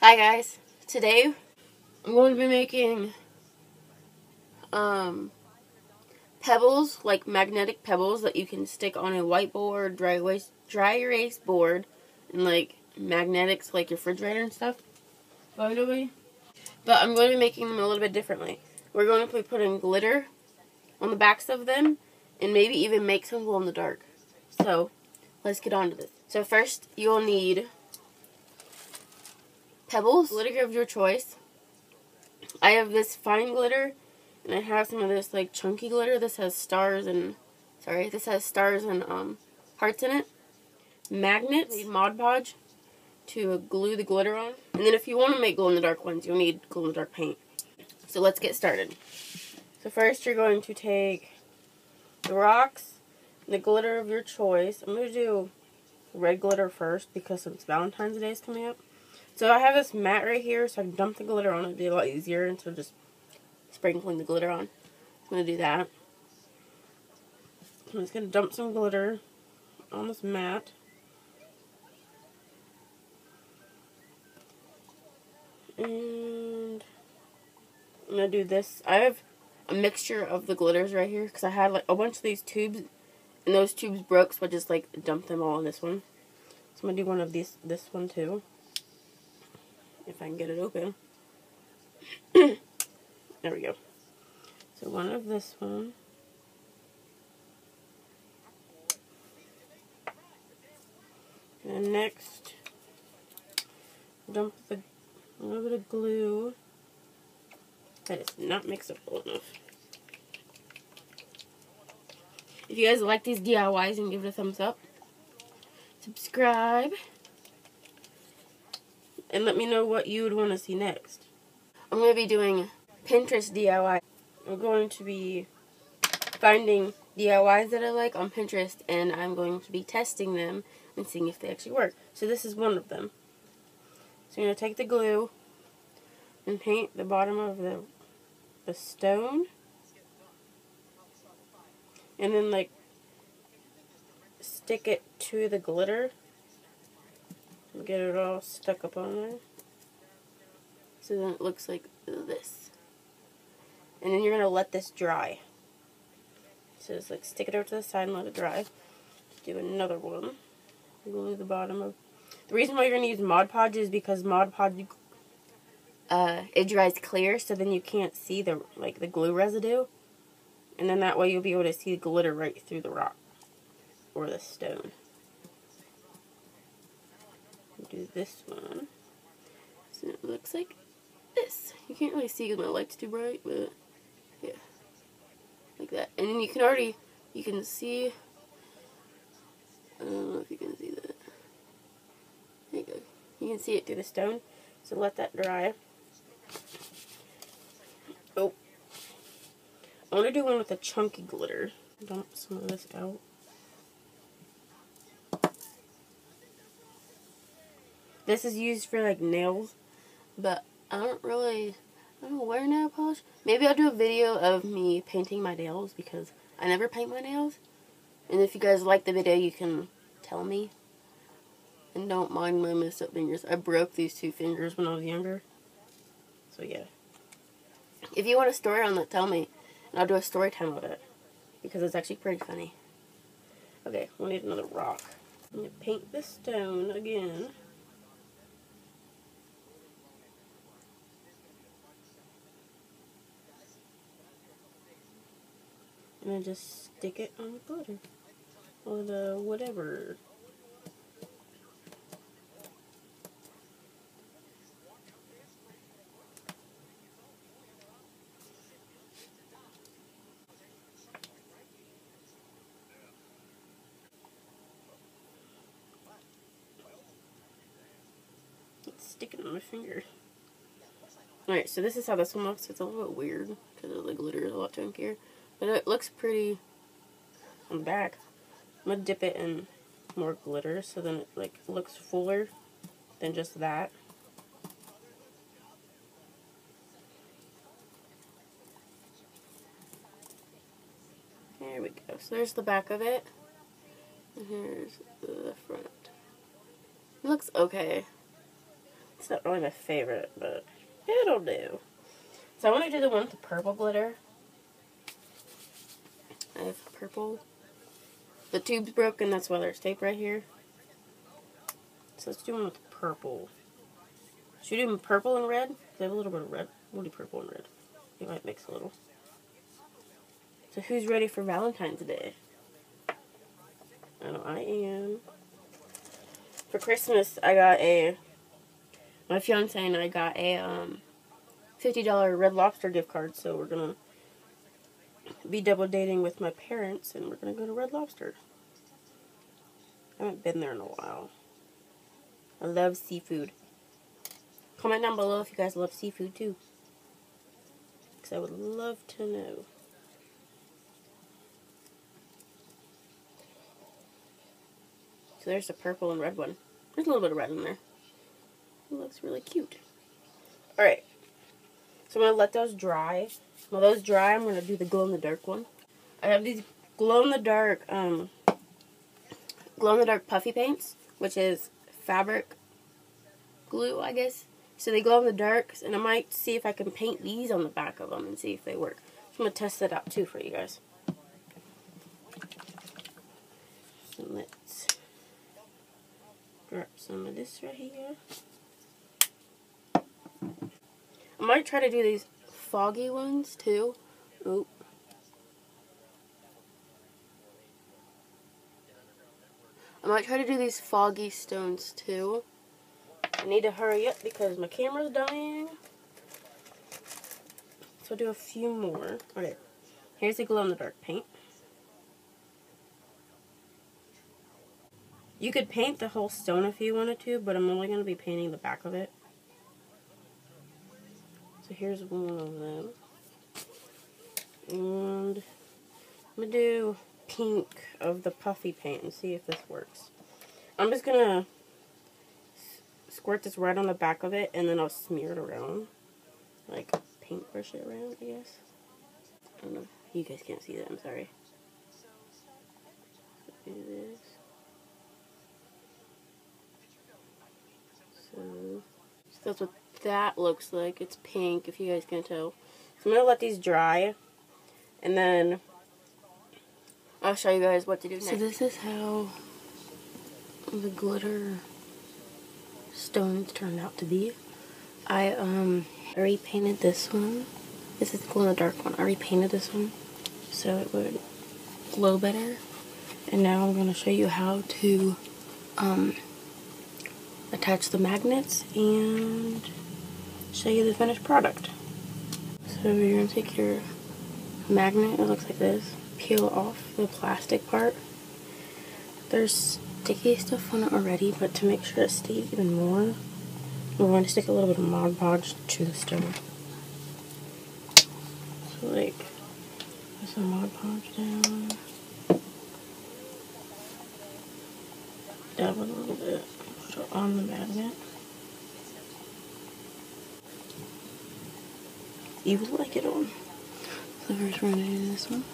Hi guys. Today I'm going to be making um, pebbles, like magnetic pebbles that you can stick on a whiteboard, dry erase, dry erase board, and like magnetics like your refrigerator and stuff. By the way. But I'm going to be making them a little bit differently. We're going to be putting glitter on the backs of them and maybe even make some glow in the dark. So let's get on to this. So first you'll need pebbles, glitter of your choice. I have this fine glitter, and I have some of this like chunky glitter. This has stars and sorry, this has stars and um hearts in it. Magnets, need Mod Podge to glue the glitter on. And then if you want to make glow in the dark ones, you'll need glow in the dark paint. So let's get started. So first you're going to take the rocks, the glitter of your choice. I'm going to do red glitter first because since Valentine's Day is coming up. So I have this mat right here, so I can dump the glitter on it. It'd be a lot easier instead of just sprinkling the glitter on. I'm going to do that. I'm just going to dump some glitter on this mat. And I'm going to do this. I have a mixture of the glitters right here because I had like a bunch of these tubes and those tubes broke so I just like dumped them all in this one. So I'm going to do one of these, this one too if I can get it open. there we go. So one of this one. And next, dump the, a little bit of glue. That is not mixable enough. If you guys like these DIYs and give it a thumbs up, subscribe and let me know what you would want to see next. I'm going to be doing Pinterest DIY. I'm going to be finding DIYs that I like on Pinterest and I'm going to be testing them and seeing if they actually work. So this is one of them. So I'm going to take the glue and paint the bottom of the, the stone and then like stick it to the glitter get it all stuck up on there. So then it looks like this. And then you're going to let this dry. So just like stick it over to the side and let it dry. Do another one. Glue the bottom of... The reason why you're going to use Mod Podge is because Mod Podge, uh, it dries clear so then you can't see the like the glue residue. And then that way you'll be able to see the glitter right through the rock or the stone do this one. So it looks like this. You can't really see because my light's too bright, but yeah. Like that. And then you can already, you can see, I don't know if you can see that. There you go. You can see it through the stone. So let that dry. Oh. I want to do one with a chunky glitter. Dump some of this out. This is used for like nails, but I don't really, I don't wear nail polish. Maybe I'll do a video of me painting my nails because I never paint my nails. And if you guys like the video, you can tell me. And don't mind my messed up fingers. I broke these two fingers when I was younger. So yeah. If you want a story on that, tell me. And I'll do a story time of it. Because it's actually pretty funny. Okay, we need another rock. I'm going to paint the stone again. And then just stick it on the glitter or the whatever. It's sticking on my finger. Alright, so this is how this one looks. It's a little bit weird because the glitter is a lot chunkier. But it looks pretty on the back. I'm going to dip it in more glitter so then it like looks fuller than just that. There we go. So there's the back of it. And here's the front. It looks okay. It's not really my favorite, but it'll do. So I want to do the one with the purple glitter. I have purple. The tube's broken, that's why there's tape right here. So let's do one with purple. Should we do purple and red? They have a little bit of red. We'll do purple and red. It might mix a little. So who's ready for Valentine's Day? I know I am. For Christmas, I got a, my fiance and I got a um, $50 Red Lobster gift card. So we're going to be double dating with my parents and we're going to go to Red Lobster. I haven't been there in a while. I love seafood. Comment down below if you guys love seafood too. Because I would love to know. So there's the purple and red one. There's a little bit of red in there. It looks really cute. Alright. So I'm going to let those dry. While those dry, I'm going to do the glow-in-the-dark one. I have these glow-in-the-dark, um, glow-in-the-dark puffy paints, which is fabric glue, I guess. So they glow in the dark, and I might see if I can paint these on the back of them and see if they work. So I'm going to test that out too for you guys. So let's grab some of this right here. I might try to do these foggy ones too. Oop. I might try to do these foggy stones too. I need to hurry up because my camera's dying. So I'll do a few more. Okay, here's the glow-in-the-dark paint. You could paint the whole stone if you wanted to, but I'm only going to be painting the back of it. So here's one of them. And I'm going to do pink of the puffy paint and see if this works. I'm just going to squirt this right on the back of it and then I'll smear it around. Like paintbrush it around, I guess. I don't know. You guys can't see that, I'm sorry. Do this. So, so that's what that looks like. It's pink, if you guys can tell. So I'm going to let these dry. And then I'll show you guys what to do next. So this is how the glitter stones turned out to be. I um repainted this one. This is the glow in the dark one. I repainted this one so it would glow better. And now I'm going to show you how to um, attach the magnets and show you the finished product. So you're going to take your magnet, it looks like this, peel off the plastic part. There's sticky stuff on it already, but to make sure it stays even more, we're going to stick a little bit of Mod Podge to the stove. So like, put some Mod Podge down. Dab a little bit, put it on the magnet. You would like it on. So first we're going to do this one.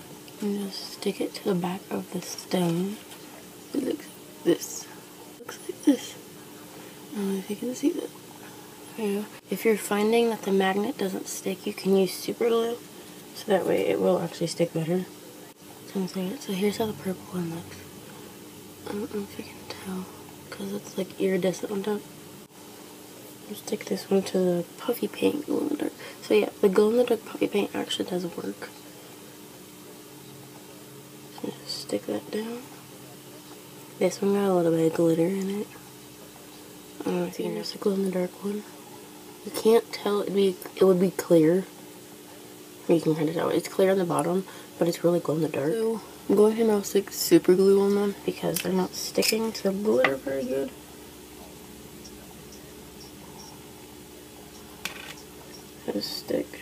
And just stick it to the back of the stone. It looks this. Looks like this. I don't know if you can see that. There If you're finding that the magnet doesn't stick, you can use super glue. So that way it will actually stick better. So here's how the purple one looks. I don't know if you can tell. Because it's like iridescent on top. Stick this one to the puffy paint glow in the dark. So yeah, the glow in the dark puffy paint actually does work. So just stick that down. This one got a little bit of glitter in it. I don't know if you can just glow in the dark one. You can't tell it'd be it would be clear. You can kind of tell it's clear on the bottom, but it's really glow in the dark. So I'm going to now stick super glue on them because they're not sticking to the glitter very good. Just stick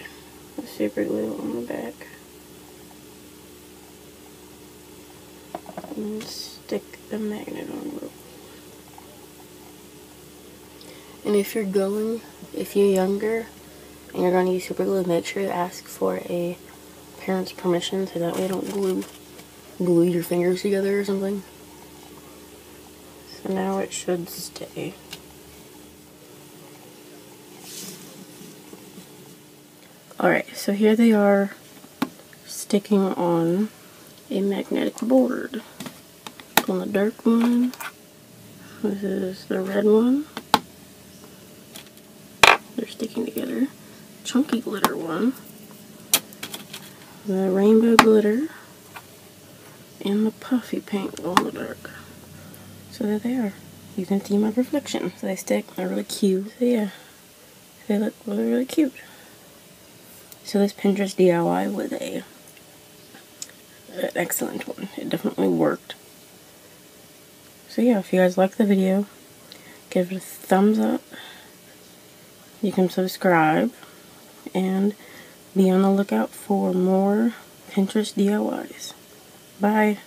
the super glue on the back. And stick the magnet on And if you're going, if you're younger and you're going to use super glue, make sure you ask for a parent's permission so that way you don't glue, glue your fingers together or something. So now it should stay. Alright, so here they are sticking on a magnetic board. On the dark one, this is the red one. They're sticking together. Chunky glitter one. The rainbow glitter. And the puffy pink on the dark. So there they are. You can see my reflection. So they stick. They're really cute. So yeah. They look really, really cute. So this Pinterest DIY was a an excellent one. It definitely worked. So yeah, if you guys like the video, give it a thumbs up. You can subscribe and be on the lookout for more Pinterest DIYs. Bye.